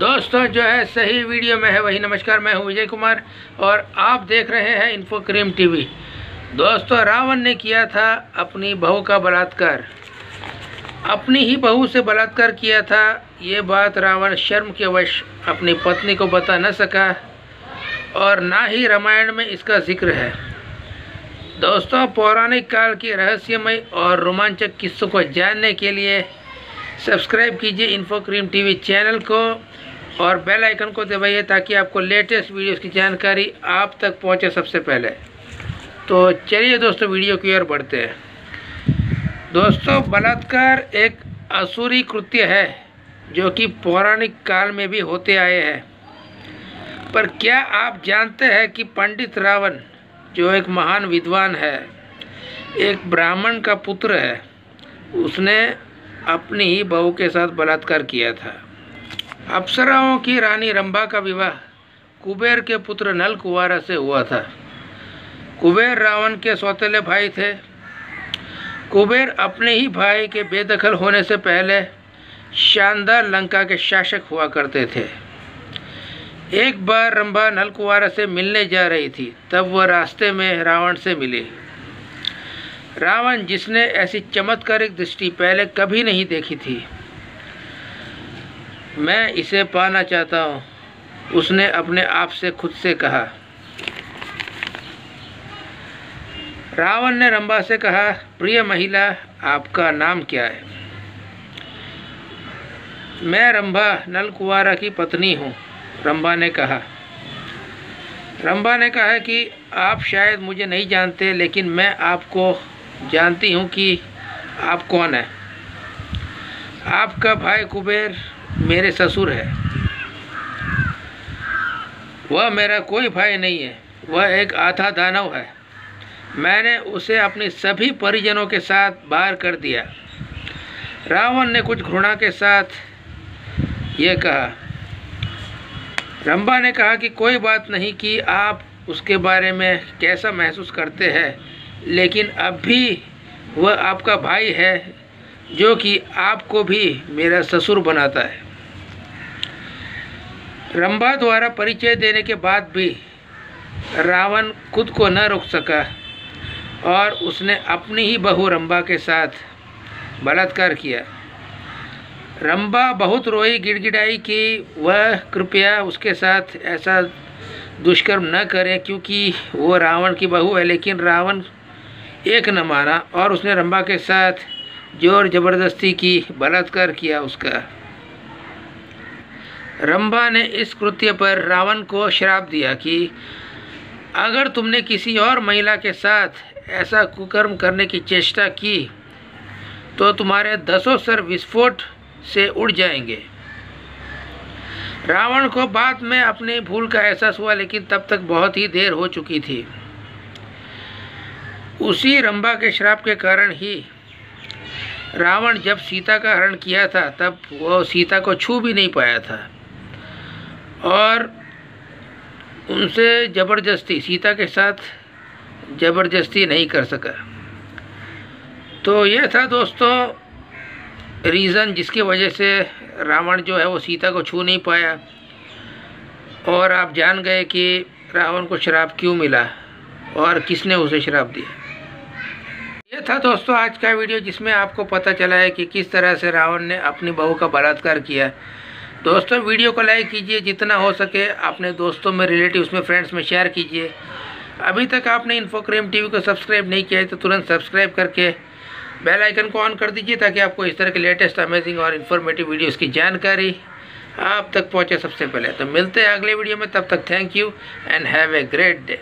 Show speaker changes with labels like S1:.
S1: दोस्तों, जो है सही वीडियो में है, वही नमस्कार, मैं हूँ विजय कुमार और आप देख रहे हैं इन्फो क्रीम टीवी दोस्तों, रावण ने किया था अपनी बहू का बलात्कार। अपनी ही बहू से बलात्कार किया था, ये बात रावण शर्म के वश अपनी पत्नी को बता न सका और ना ही रामायण में इसका ज़िक्र है। दोस्तों, पौराणिक काल के रहस्यमय और रोमांचक किस्सों को जानने के लिए सब्सक्राइब कीजिए इन्फो क्रीम टीवी चैनल को और बेल आइकन को दबाइए ताकि आपको लेटेस्ट वीडियोस की जानकारी आप तक पहुँचे सबसे पहले। तो चलिए दोस्तों वीडियो की ओर बढ़ते हैं। दोस्तों, बलात्कार एक असुरी कृत्य है, जो कि पौराणिक काल में भी होते आए हैं। पर क्या आप जानते हैं कि पंडित रावण, जो एक महान विद्वान है, एक ब्राह्मण का पुत्र है, उसने अपनी ही बहू के साथ बलात्कार किया था? अप्सराओं की रानी रंभा का विवाह कुबेर के पुत्र नल कुवारा से हुआ था। कुबेर रावण के सौतेले भाई थे। कुबेर अपने ही भाई के बेदखल होने से पहले शानदार लंका के शासक हुआ करते थे। एक बार रंभा नलकुवारा से मिलने जा रही थी, तब वह रास्ते में रावण से मिली। रावण जिसने ऐसी चमत्कारिक दृष्टि पहले कभी नहीं देखी थी। मैं इसे पाना चाहता हूँ। उसने अपने आप से खुद से कहा। रावण ने रंबा से कहा, प्रिय महिला, आपका नाम क्या है? मैं रंभा नलकुवारा की पत्नी हूँ रंभा ने कहा। रंभा ने कहा कि आप शायद मुझे नहीं जानते, लेकिन मैं आपको जानती हूँ कि आप कौन हैं। आपका भाई कुबेर मेरे ससुर है। वह मेरा कोई भाई नहीं है। वह एक आधा दानव है। मैंने उसे अपने सभी परिजनों के साथ बाहर कर दिया। रावण ने कुछ घृणा के साथ ये कहा रंभा ने कहा कि कोई बात नहीं कि आप उसके बारे में कैसा महसूस करते हैं, लेकिन अब भी वह आपका भाई है जो कि आपको भी मेरा ससुर बनाता है। रंभा द्वारा परिचय देने के बाद भी रावण खुद को न रोक सका और उसने अपनी ही बहू रंभा के साथ बलात्कार किया। रंभा बहुत रोई, गिड़गिड़ाई कि। वह कृपया उसके साथ ऐसा दुष्कर्म न करें, क्योंकि वो रावण की बहू है, लेकिन रावण एक न माना और उसने रंभा के साथ ज़ोर ज़बरदस्ती की, बलात्कार किया उसका। रंभा ने इस कृत्य पर रावण को श्राप दिया कि, अगर तुमने किसी और महिला के साथ ऐसा कुकर्म करने की चेष्टा की तो तुम्हारे दसों सर विस्फोट से उड़ जाएँगे। रावण को बाद में अपनी भूल का एहसास हुआ, लेकिन तब तक बहुत ही देर हो चुकी थी। उसी रंभा के श्राप के कारण ही रावण जब सीता का हरण किया था, तब वो सीता को छू भी नहीं पाया था। और उनसे ज़बरदस्ती, सीता के साथ ज़बरदस्ती नहीं कर सका। तो यह था दोस्तों रीज़न जिसकी वजह से रावण जो है वो सीता को छू नहीं पाया। और आप जान गए कि रावण को शराब क्यों मिला, और किसने उसे शराब दिया? ये था दोस्तों आज का वीडियो जिसमें आपको पता चला है कि किस तरह से रावण ने अपनी बहू का बलात्कार किया। दोस्तों वीडियो को लाइक कीजिए, जितना हो सके अपने दोस्तों में रिलेटिव्स में फ्रेंड्स में शेयर कीजिए। अभी तक आपने इन्फो क्रेम टी को सब्सक्राइब नहीं किया है तो तुरंत सब्सक्राइब करके बेल आइकन को ऑन कर दीजिए ताकि आपको इस तरह के लेटेस्ट अमेजिंग और इन्फॉर्मेटिव वीडियोस की जानकारी आप तक पहुँचे सबसे पहले। तो मिलते हैं अगले वीडियो में, तब तक thank you and have a great day